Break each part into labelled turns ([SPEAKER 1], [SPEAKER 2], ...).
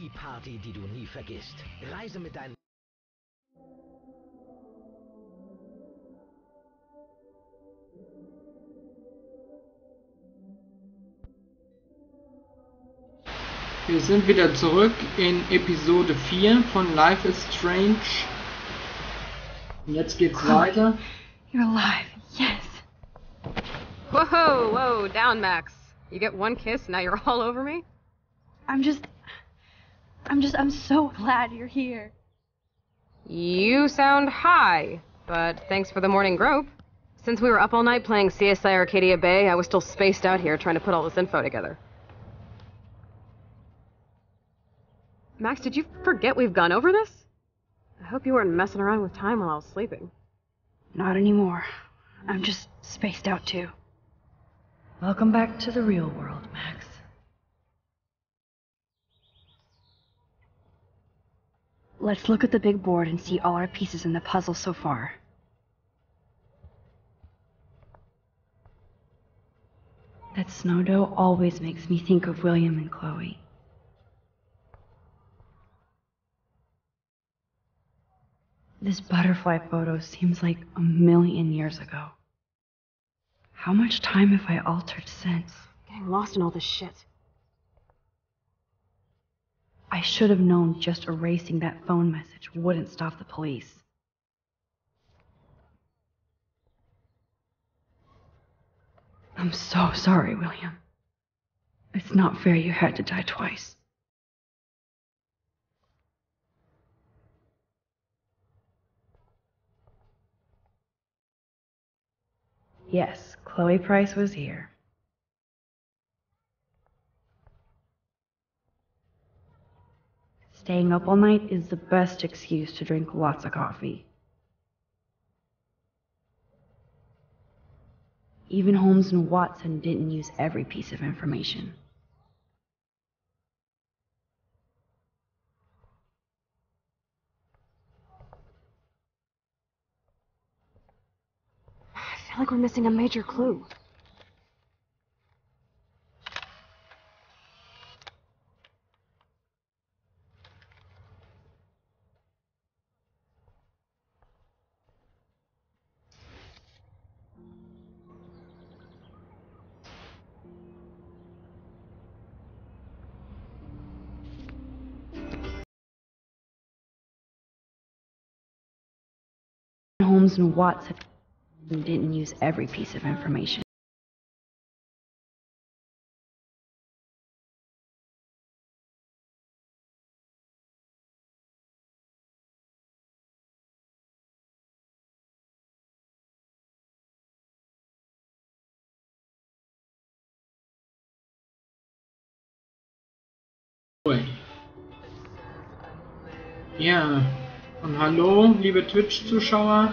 [SPEAKER 1] Jetzt mit Becks die Party, die du nie vergisst. Reise mit deinen...
[SPEAKER 2] Wir sind wieder zurück in Episode 4 von Life is Strange. Und jetzt geht's weiter.
[SPEAKER 3] You're alive. Yes.
[SPEAKER 4] Whoa, whoa, down, Max. You get one kiss, now you're all over me?
[SPEAKER 3] I'm just. I'm just. I'm so glad you're here.
[SPEAKER 4] You sound high, but thanks for the morning grope. Since we were up all night playing CSI Arcadia Bay, I was still spaced out here trying to put all this info together. Max, did you forget we've gone over this? I hope you weren't messing around with time while I was sleeping.
[SPEAKER 3] Not anymore. I'm just spaced out too. Welcome back to the real world, Max. Let's look at the big board and see all our pieces in the puzzle so far. That snow dough always makes me think of William and Chloe. This butterfly photo seems like a million years ago. How much time have I altered since?
[SPEAKER 4] Getting lost in all this shit.
[SPEAKER 3] I should have known just erasing that phone message wouldn't stop the police. I'm so sorry, William. It's not fair you had to die twice. Yes, Chloe Price was here. Staying up all night is the best excuse to drink lots of coffee. Even Holmes and Watson didn't use every piece of information.
[SPEAKER 4] I feel like we're missing a major clue.
[SPEAKER 3] Holmes and Watson didn't use every piece of information.
[SPEAKER 2] Ja, und hallo, liebe Twitch-Zuschauer.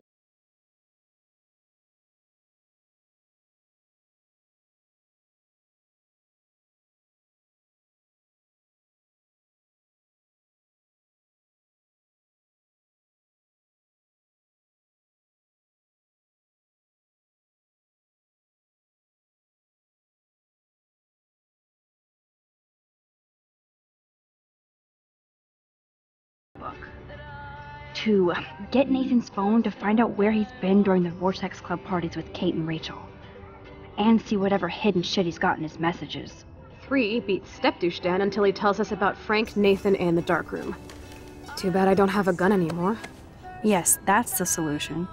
[SPEAKER 3] To get Nathan's phone to find out where he's been during the Vortex Club parties with Kate and Rachel. And see whatever hidden shit he's got in his messages.
[SPEAKER 4] Three beats Stepdouche Dan until he tells us about Frank, Nathan, and the dark room. Too bad I don't have a gun anymore.
[SPEAKER 3] Yes, that's the solution.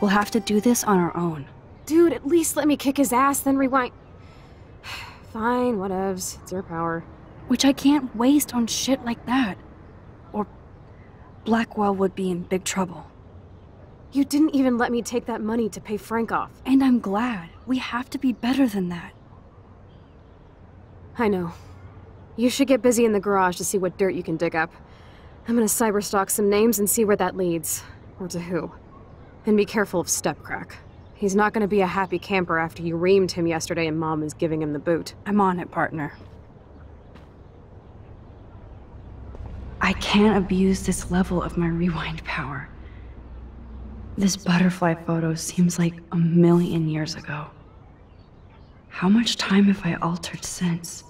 [SPEAKER 3] We'll have to do this on our own.
[SPEAKER 4] Dude, at least let me kick his ass, then rewind. Fine, whatevs. It's your power.
[SPEAKER 3] Which I can't waste on shit like that. Blackwell would be in big trouble.
[SPEAKER 4] You didn't even let me take that money to pay Frank off.
[SPEAKER 3] And I'm glad. We have to be better than that.
[SPEAKER 4] I know. You should get busy in the garage to see what dirt you can dig up. I'm gonna cyberstalk some names and see where that leads. Or to who. And be careful of Stepcrack. He's not gonna be a happy camper after you reamed him yesterday and Mom is giving him the boot.
[SPEAKER 3] I'm on it, partner. I can't abuse this level of my rewind power. This butterfly photo seems like a million years ago. How much time have I altered since?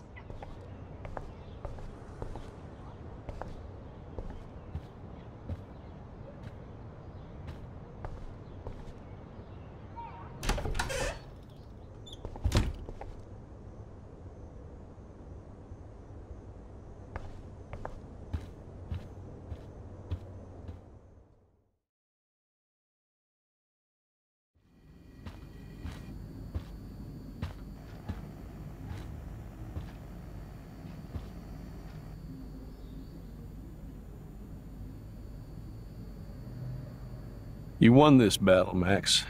[SPEAKER 5] You won this battle, Max.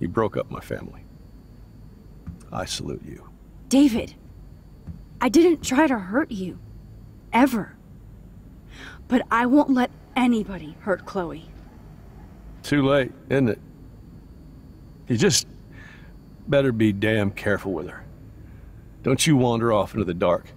[SPEAKER 5] You broke up my family. I salute you.
[SPEAKER 3] David, I didn't try to hurt you. Ever. But I won't let anybody hurt Chloe.
[SPEAKER 5] Too late, isn't it? You just better be damn careful with her. Don't you wander off into the dark.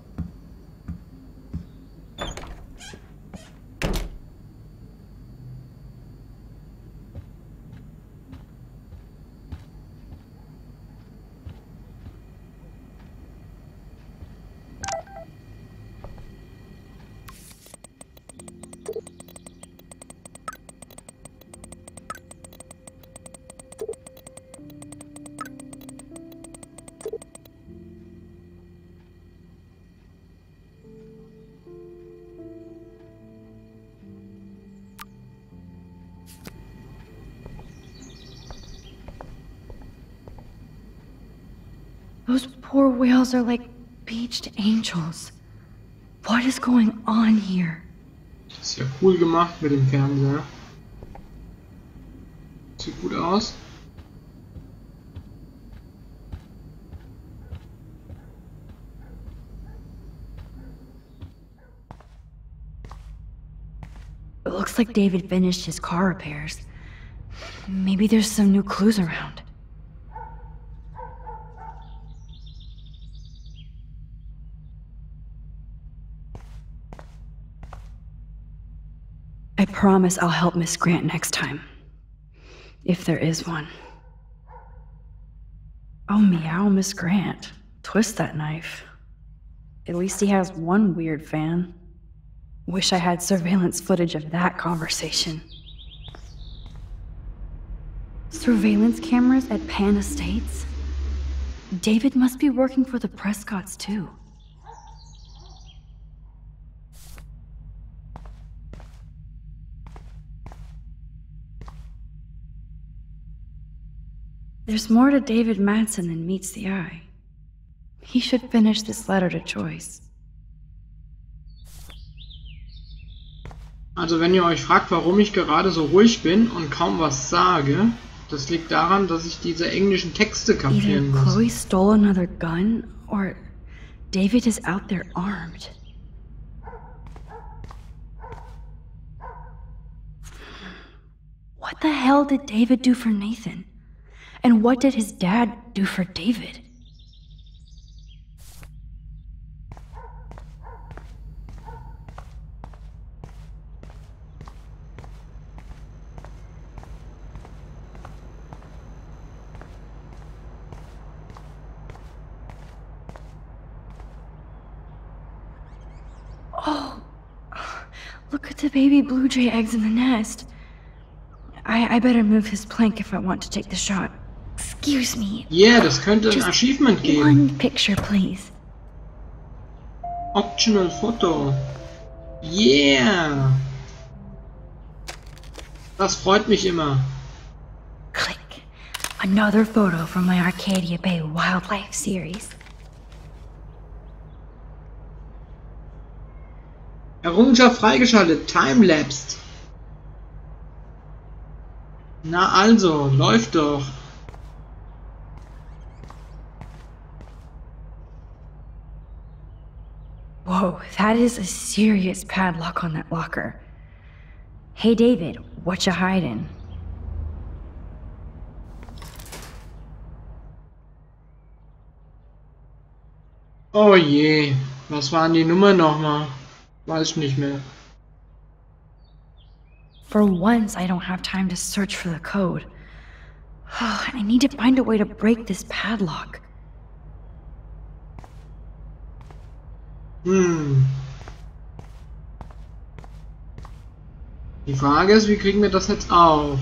[SPEAKER 3] Poor whales are like beached angels. What is going on here?
[SPEAKER 2] Das ist ja cool gemacht mit dem Fernseher. Sieht gut aus.
[SPEAKER 3] It looks like David finished his car repairs. Maybe there's some new clues around. Promise I'll help Miss Grant next time. If there is one. Oh, meow, Miss Grant. Twist that knife. At least he has one weird fan. Wish I had surveillance footage of that conversation. Surveillance cameras at Pan Estates? David must be working for the Prescotts, too. There's more to David Madsen than meets the eye. He should finish this letter to Joyce.
[SPEAKER 2] Also wenn ihr euch fragt, warum ich gerade so ruhig bin und kaum was sage, das liegt daran, dass ich diese englischen Texte kapieren muss.
[SPEAKER 3] Chloe stole another gun, or David is out there armed. What the hell did David do for Nathan? And what did his dad do for David? Oh, look at the baby blue jay eggs in the nest. I, I better move his plank if I want to take the shot. Excuse me.
[SPEAKER 2] Yeah, das könnte ein Achievement geben.
[SPEAKER 3] One picture, please.
[SPEAKER 2] Optional Foto. Yeah! Das freut mich immer.
[SPEAKER 3] Click. Another photo from my Arcadia Bay Wildlife series.
[SPEAKER 2] Errungenschaft freigeschaltet. Timelapsed. Na also, läuft doch.
[SPEAKER 3] Whoa, that is a serious padlock on that locker. Hey, David, what you hiding?
[SPEAKER 2] Oh je, was waren die Nummern nochmal? Weiß ich nicht mehr.
[SPEAKER 3] For once, I don't have time to search for the code. Oh, I need to find a way to break this padlock.
[SPEAKER 2] Hm. Die Frage ist, wie kriegen wir das jetzt auf?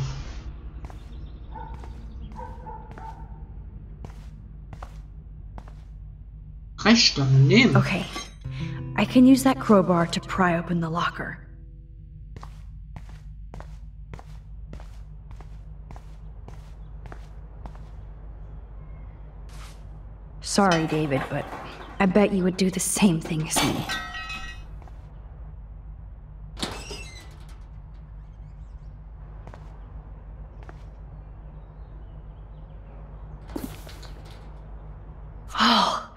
[SPEAKER 2] Brechstangen nehmen.
[SPEAKER 3] Okay. I can use that crowbar to pry open the locker. Sorry, David, but I bet you would do the same thing as me. Oh,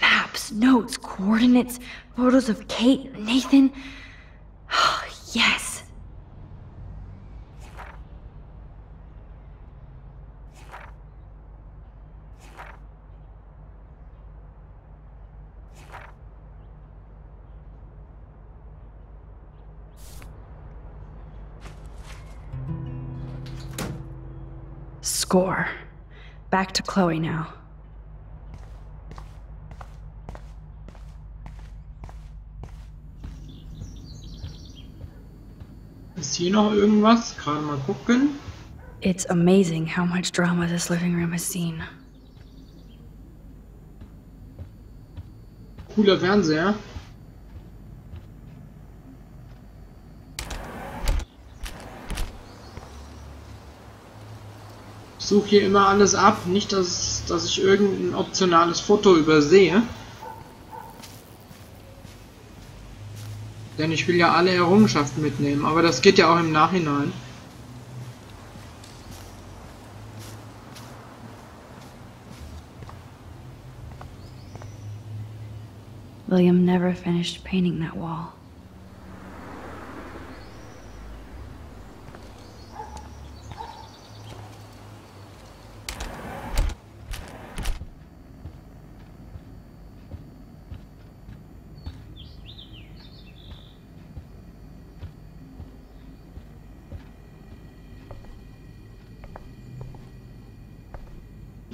[SPEAKER 3] maps, notes, coordinates, photos of Kate, Nathan. Oh, yes. Score. Back to Chloe now.
[SPEAKER 2] Ist hier noch irgendwas? Gerade mal gucken.
[SPEAKER 3] It's amazing how much drama this living room has seen.
[SPEAKER 2] Cooler Fernseher. Suche hier immer alles ab, nicht dass, dass ich irgendein optionales Foto übersehe. Denn ich will ja alle Errungenschaften mitnehmen, aber das geht ja auch im Nachhinein.
[SPEAKER 3] William never finished painting that wall.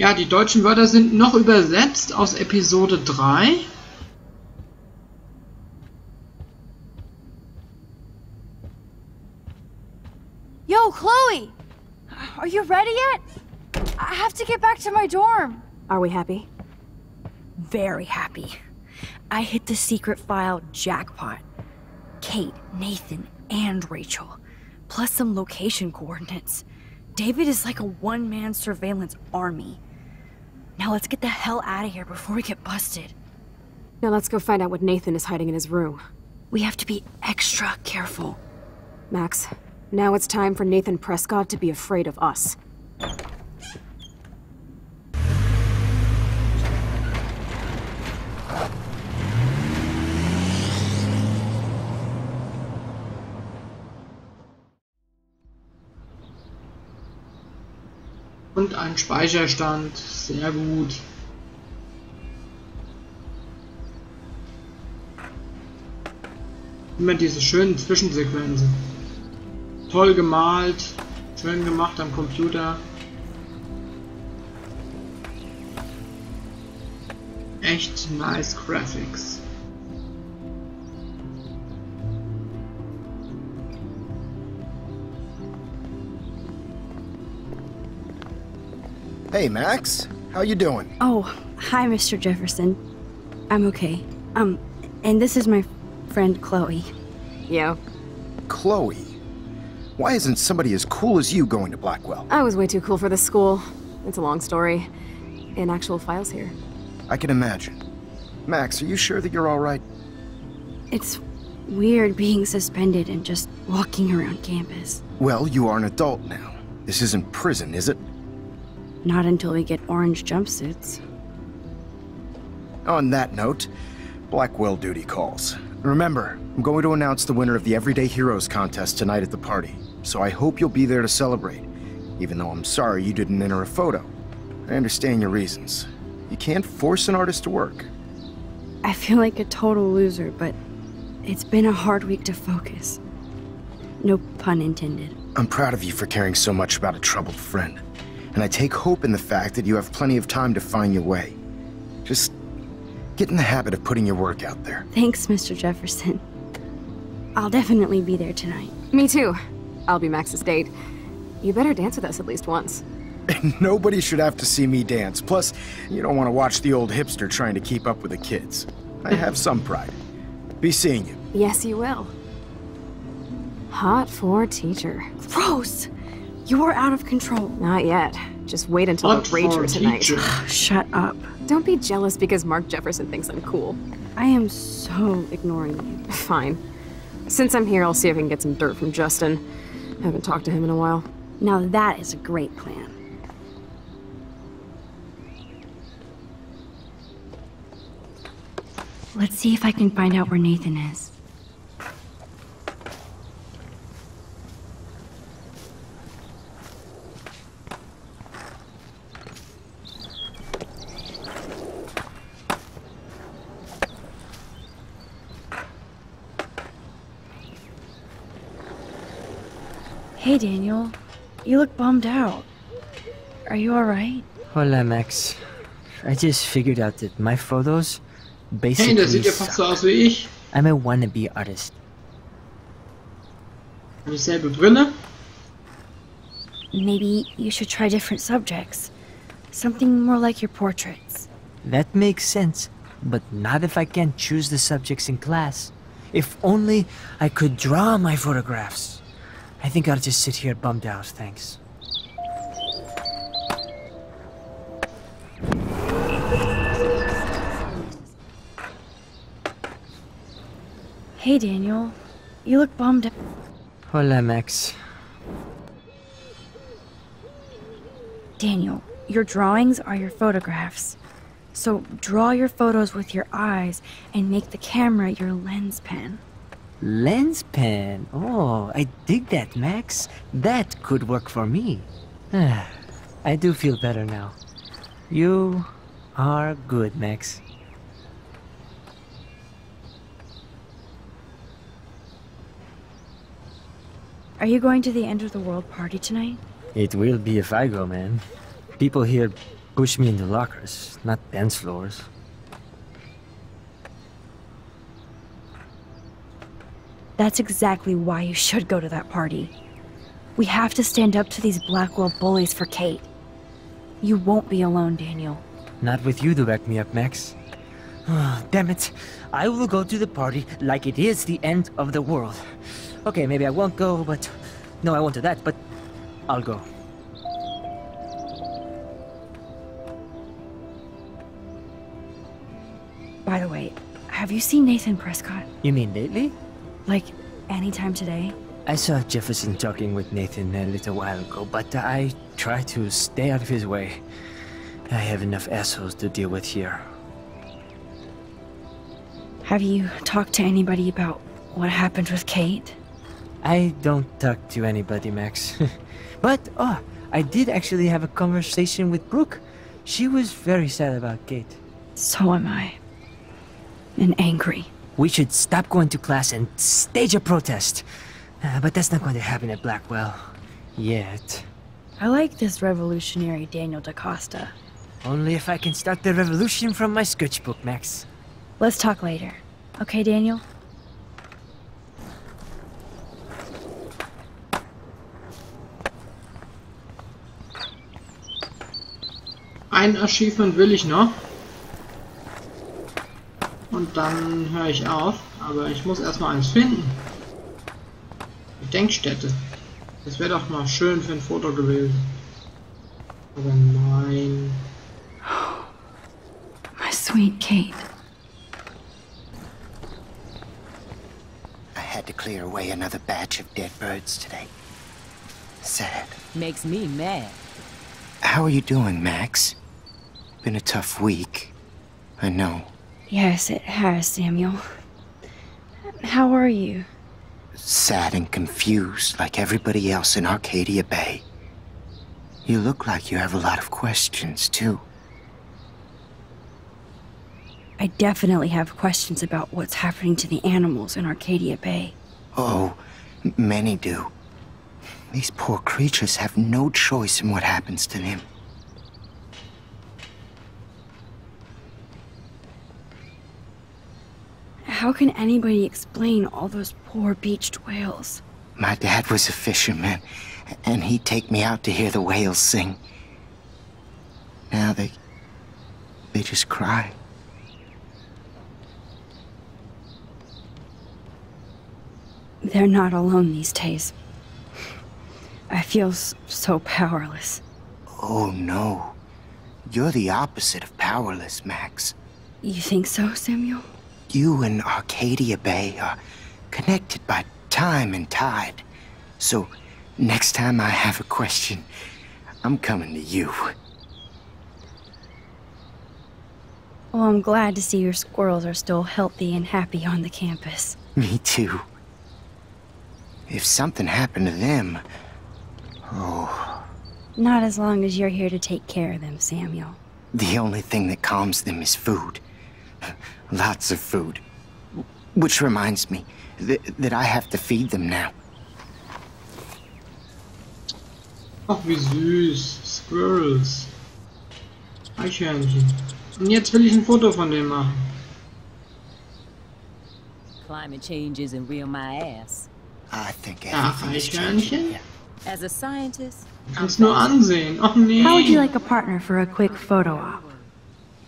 [SPEAKER 2] Ja, die deutschen Wörter sind noch übersetzt aus Episode 3.
[SPEAKER 6] Yo, Chloe! Are you ready yet? I have to get back to my dorm.
[SPEAKER 4] Are we happy?
[SPEAKER 3] Very happy. I hit the secret file jackpot. Kate, Nathan, and Rachel. Plus some location coordinates. David is like a one man surveillance army. Now let's get the hell out of here before we get busted.
[SPEAKER 4] Now let's go find out what Nathan is hiding in his room.
[SPEAKER 3] We have to be extra careful.
[SPEAKER 4] Max, now it's time for Nathan Prescott to be afraid of us.
[SPEAKER 2] Und ein Speicherstand. Sehr gut. Immer diese schönen Zwischensequenzen. Toll gemalt, schön gemacht am Computer. Echt nice Graphics.
[SPEAKER 7] Hey, Max. How you doing?
[SPEAKER 3] Oh, hi, Mr. Jefferson. I'm okay. Um, and this is my friend Chloe.
[SPEAKER 4] Yeah,
[SPEAKER 7] Chloe. Why isn't somebody as cool as you going to Blackwell?
[SPEAKER 4] I was way too cool for this school. It's a long story. In actual files here.
[SPEAKER 7] I can imagine. Max, are you sure that you're all right?
[SPEAKER 3] It's weird being suspended and just walking around campus.
[SPEAKER 7] Well, you are an adult now. This isn't prison, is it?
[SPEAKER 3] Not until we get orange jumpsuits.
[SPEAKER 7] On that note, Blackwell duty calls. Remember, I'm going to announce the winner of the Everyday Heroes contest tonight at the party, so I hope you'll be there to celebrate, even though I'm sorry you didn't enter a photo. I understand your reasons. You can't force an artist to work.
[SPEAKER 3] I feel like a total loser, but it's been a hard week to focus. No pun intended.
[SPEAKER 7] I'm proud of you for caring so much about a troubled friend, and I take hope in the fact that you have plenty of time to find your way. Just
[SPEAKER 8] Get in the habit of putting your work out there.
[SPEAKER 3] Thanks, Mr. Jefferson. I'll definitely be there tonight.
[SPEAKER 4] Me too. I'll be Max's date. You better dance with us at least once.
[SPEAKER 8] Nobody should have to see me dance. Plus, you don't want to watch the old hipster trying to keep up with the kids. I have some pride. Be seeing you.
[SPEAKER 4] Yes, you will. Hot for teacher.
[SPEAKER 3] Gross! You're out of control.
[SPEAKER 4] Not yet. Just wait until
[SPEAKER 2] Hot
[SPEAKER 4] the rager tonight.
[SPEAKER 3] Shut up.
[SPEAKER 4] Don't be jealous because Mark Jefferson thinks I'm cool.
[SPEAKER 3] I am so ignoring you.
[SPEAKER 4] Fine. Since I'm here, I'll see if I can get some dirt from Justin. I Haven't talked to him in a while.
[SPEAKER 3] Now that is a great plan. Let's see if I can find out where Nathan is. Hey, Daniel. You look bummed out. Are you alright?
[SPEAKER 9] Hola, Max. I just figured out that my photos
[SPEAKER 2] Hey,
[SPEAKER 9] basically
[SPEAKER 2] der sieht ja fast so aus wie ich.
[SPEAKER 9] I'm a wannabe artist.
[SPEAKER 2] Dieselbe Brille.
[SPEAKER 3] Maybe you should try different subjects. Something more like your portraits.
[SPEAKER 9] That makes sense, but not if I can't choose the subjects in class. If only I could draw my photographs. I think I'll just sit here bummed out, thanks.
[SPEAKER 3] Hey, Daniel. You look bummed out.
[SPEAKER 9] Hola, Max.
[SPEAKER 3] Daniel, your drawings are your photographs. So draw your photos with your eyes and make the camera your lens pen.
[SPEAKER 9] Lens pen. Oh, I dig that, Max. That could work for me. I do feel better now. You are good, Max.
[SPEAKER 3] Are you going to the end of the world party tonight?
[SPEAKER 9] It will be if I go, man. People here push me into lockers, not dance floors.
[SPEAKER 3] That's exactly why you should go to that party. We have to stand up to these Blackwell bullies for Kate. You won't be alone, Daniel.
[SPEAKER 9] Not with you to back me up, Max. Oh, Damn it. I will go to the party like it is the end of the world. Okay, maybe I won't go, but. No, I won't do that, but I'll go.
[SPEAKER 3] By the way, have you seen Nathan Prescott?
[SPEAKER 9] You mean lately?
[SPEAKER 3] Like, anytime today?
[SPEAKER 9] I saw Jefferson talking with Nathan a little while ago, but I try to stay out of his way. I have enough assholes to deal with here.
[SPEAKER 3] Have you talked to anybody about what happened with Kate?
[SPEAKER 9] I don't talk to anybody, Max. but, oh, I did actually have a conversation with Brooke. She was very sad about Kate.
[SPEAKER 3] So am I. And angry.
[SPEAKER 9] We should stop going to class and stage a protest. Uh, but that's not going to happen at Blackwell. Yet.
[SPEAKER 3] I like this revolutionary Daniel DaCosta.
[SPEAKER 9] Only if I can start the revolution from my sketchbook, Max.
[SPEAKER 3] Let's talk later. Okay, Daniel?
[SPEAKER 2] Ein Achievement will ich noch. Und dann höre ich auf. Aber ich muss erstmal eins finden. Die Denkstätte. Das wäre doch mal schön für ein Foto gewesen. Aber nein.
[SPEAKER 3] My sweet Kate.
[SPEAKER 7] I had to clear away another batch of dead birds today. Sad.
[SPEAKER 10] Makes me mad.
[SPEAKER 7] How are you doing, Max? Been a tough week. I know.
[SPEAKER 3] Yes, it has, Samuel. How are you?
[SPEAKER 7] Sad and confused like everybody else in Arcadia Bay. You look like you have a lot of questions, too.
[SPEAKER 3] I definitely have questions about what's happening to the animals in Arcadia Bay.
[SPEAKER 7] Oh, many do. These poor creatures have no choice in what happens to them.
[SPEAKER 3] How can anybody explain all those poor beached whales?
[SPEAKER 7] My dad was a fisherman, and he'd take me out to hear the whales sing. Now they. they just cry.
[SPEAKER 3] They're not alone these days. I feel so powerless.
[SPEAKER 7] Oh no. You're the opposite of powerless, Max.
[SPEAKER 3] You think so, Samuel?
[SPEAKER 7] You and Arcadia Bay are connected by time and tide. So, next time I have a question, I'm coming to you.
[SPEAKER 3] Well, I'm glad to see your squirrels are still healthy and happy on the campus.
[SPEAKER 7] Me too. If something happened to them, oh,
[SPEAKER 3] Not as long as you're here to take care of them, Samuel.
[SPEAKER 7] the only thing that calms them is food. Lots of food. Which reminds me th that I have to feed them now.
[SPEAKER 2] Ach, wie süß. Squirrels. Eichhörnchen. Und jetzt will ich ein Foto von dem machen.
[SPEAKER 10] Climate change isn't real my ass.
[SPEAKER 7] I think
[SPEAKER 2] Ja,
[SPEAKER 7] everything is.
[SPEAKER 2] Eichhörnchen.
[SPEAKER 10] As a scientist,
[SPEAKER 2] Du kannst nur ansehen. Ach nee.
[SPEAKER 3] How would you like a partner for a quick photo op?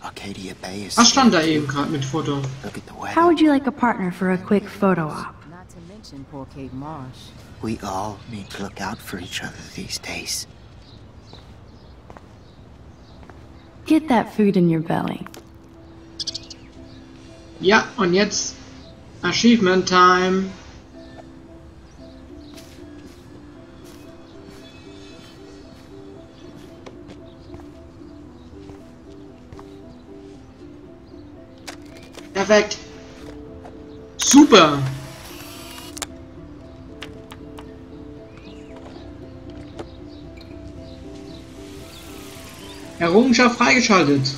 [SPEAKER 7] Arcadia Bay is.
[SPEAKER 2] Was stand da eben gerade mit Foto?
[SPEAKER 7] Look at the weather.
[SPEAKER 3] How would you like a partner for a quick photo op?
[SPEAKER 10] not to mention poor Kate Marsh.
[SPEAKER 7] We all need to look out for each other these days.
[SPEAKER 3] Get that food in your belly.
[SPEAKER 2] Ja, und jetzt Achievement Time. Perfekt. Super. Errungenschaft freigeschaltet.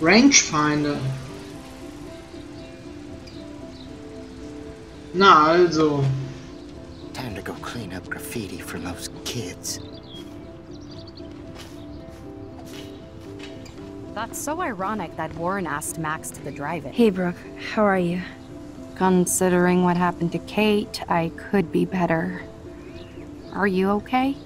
[SPEAKER 2] Rangefinder. Na also.
[SPEAKER 7] Time to go clean up graffiti from those kids.
[SPEAKER 11] That's so ironic that Warren asked Max to the drive-in.
[SPEAKER 3] Hey, Brooke. How are you?
[SPEAKER 11] Considering what happened to Kate, I could be better. Are you okay?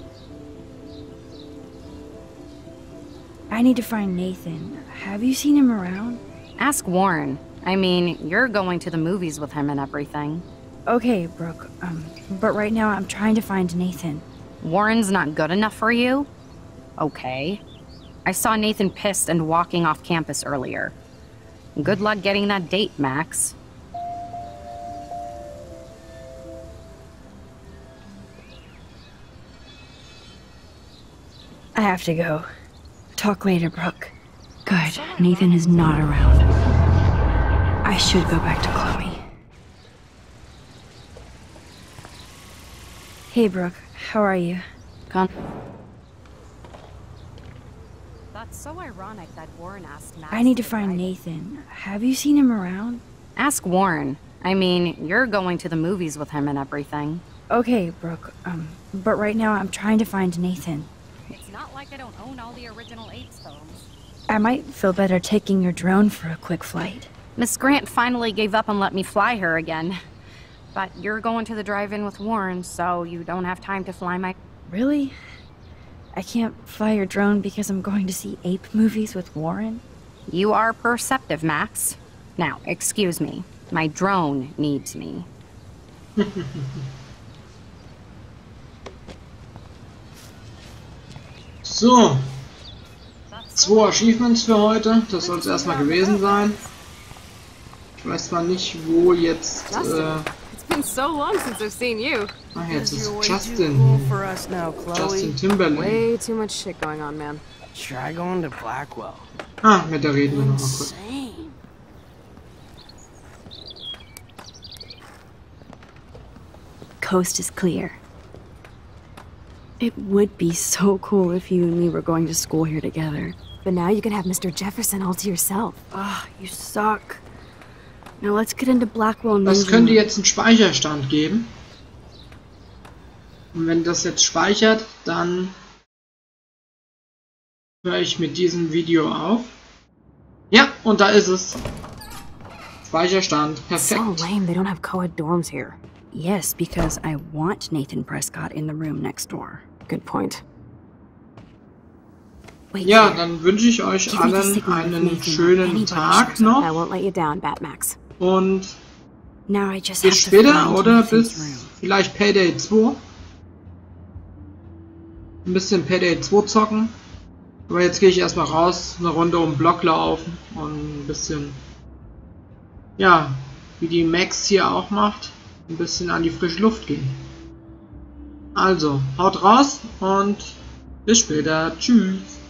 [SPEAKER 3] I need to find Nathan. Have you seen him around?
[SPEAKER 11] Ask Warren. I mean, you're going to the movies with him and everything.
[SPEAKER 3] Okay, Brooke. Um, but right now I'm trying to find Nathan.
[SPEAKER 11] Warren's not good enough for you? Okay. I saw Nathan pissed and walking off campus earlier. Good luck getting that date, Max.
[SPEAKER 3] I have to go. Talk later, Brooke. Good. Nathan is not around. I should go back to Chloe. Hey, Brooke. How are you?
[SPEAKER 11] Con- So ironic that Warren asked Max.
[SPEAKER 3] I need to find. Nathan. Have you seen him around?
[SPEAKER 11] Ask Warren. I mean, you're going to the movies with him and everything.
[SPEAKER 3] Okay, Brooke. Um, but right now I'm trying to find Nathan.
[SPEAKER 11] It's not like I don't own all the original Apes films.
[SPEAKER 3] I might feel better taking your drone for a quick flight.
[SPEAKER 11] Miss Grant finally gave up and let me fly her again. But you're going to the drive-in with Warren, so you don't have time to fly my...
[SPEAKER 3] Really? I can't fly your drone because I'm going to see ape movies with Warren?
[SPEAKER 11] You are perceptive, Max. Now, excuse me. My drone needs me.
[SPEAKER 2] So. Zwei Achievements für heute. Das soll es erstmal gewesen sein. Ich weiß zwar nicht, wo jetzt. Äh,
[SPEAKER 4] It's been so long since I've seen you.
[SPEAKER 2] ach, jetzt ist
[SPEAKER 12] You're way
[SPEAKER 2] Justin.
[SPEAKER 12] too cool for us now, Chloe.
[SPEAKER 2] Justin Timberlake.
[SPEAKER 4] Way too much shit going on, man.
[SPEAKER 12] Try going to Blackwell.
[SPEAKER 2] Ah, mit der reden wir noch mal kurz.
[SPEAKER 3] Coast is clear. It would be so cool if you and me were going to school here together.
[SPEAKER 4] But now you can have Mr. Jefferson all to yourself.
[SPEAKER 3] Ah, you suck. Now let's get into Blackwell
[SPEAKER 2] Das könnte jetzt einen Speicherstand geben. Und wenn das jetzt speichert, dann höre ich mit diesem Video auf. Ja, und da ist es. Speicherstand.
[SPEAKER 4] So
[SPEAKER 2] Perfekt.
[SPEAKER 4] lame they don't have co-ed dorms here.
[SPEAKER 3] Yes, because I want Nathan Prescott in the room next door.
[SPEAKER 4] Good point.
[SPEAKER 3] Wait
[SPEAKER 2] Ja,
[SPEAKER 3] here.
[SPEAKER 2] dann wünsche ich euch allen einen schönen Tag
[SPEAKER 3] up.
[SPEAKER 4] I
[SPEAKER 2] noch
[SPEAKER 4] won't let you down, Batmax.
[SPEAKER 2] Und bis später oder bis vielleicht Payday 2. Ein bisschen Payday 2 zocken. Aber jetzt gehe ich erstmal raus, eine Runde um den Block laufen und ein bisschen, ja, wie die Max hier auch macht, ein bisschen an die frische Luft gehen. Also, haut raus und bis später. Tschüss.